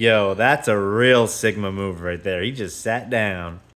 Yo, that's a real Sigma move right there. He just sat down.